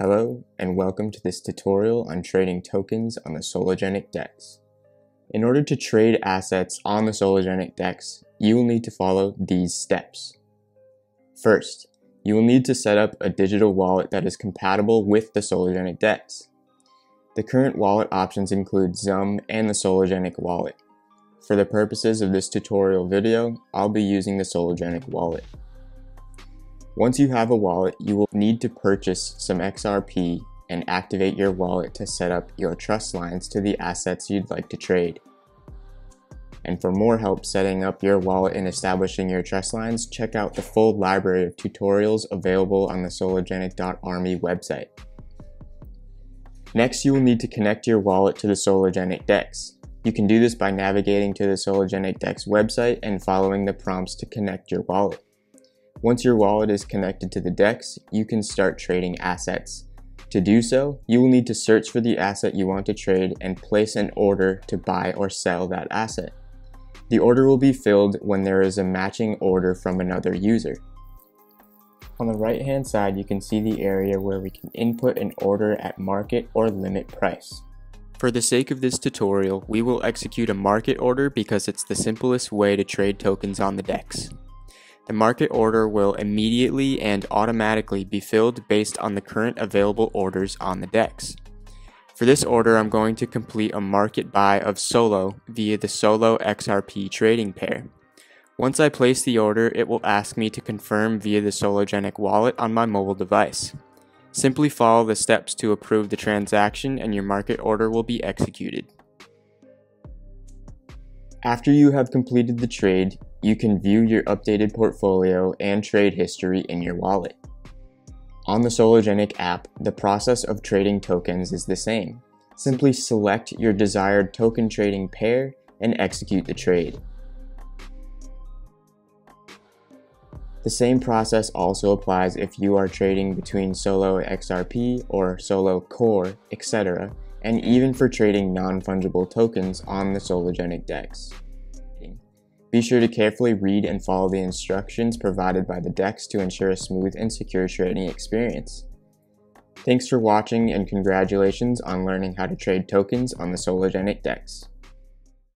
Hello and welcome to this tutorial on trading tokens on the Sologenic DEX. In order to trade assets on the Sologenic DEX, you will need to follow these steps. First, you will need to set up a digital wallet that is compatible with the Sologenic DEX. The current wallet options include Xumm and the Sologenic wallet. For the purposes of this tutorial video, I'll be using the Sologenic wallet. Once you have a wallet, you will need to purchase some XRP and activate your wallet to set up your trust lines to the assets you'd like to trade. And for more help setting up your wallet and establishing your trust lines, check out the full library of tutorials available on the sologenic.army website. Next, you will need to connect your wallet to the Sologenic DEX. You can do this by navigating to the Sologenic DEX website and following the prompts to connect your wallet. Once your wallet is connected to the DEX, you can start trading assets. To do so, you will need to search for the asset you want to trade and place an order to buy or sell that asset. The order will be filled when there is a matching order from another user. On the right hand side, you can see the area where we can input an order at market or limit price. For the sake of this tutorial, we will execute a market order because it's the simplest way to trade tokens on the DEX. The market order will immediately and automatically be filled based on the current available orders on the DEX. For this order, I'm going to complete a market buy of Solo via the Solo XRP trading pair. Once I place the order, it will ask me to confirm via the Sologenic wallet on my mobile device. Simply follow the steps to approve the transaction and your market order will be executed. After you have completed the trade, you can view your updated portfolio and trade history in your wallet. On the Sologenic app, the process of trading tokens is the same. Simply select your desired token trading pair and execute the trade. The same process also applies if you are trading between Solo XRP or Solo Core, etc., and even for trading non-fungible tokens on the Sologenic DEX. Be sure to carefully read and follow the instructions provided by the DEX to ensure a smooth and secure trading experience. Thanks for watching and congratulations on learning how to trade tokens on the Sologenic DEX.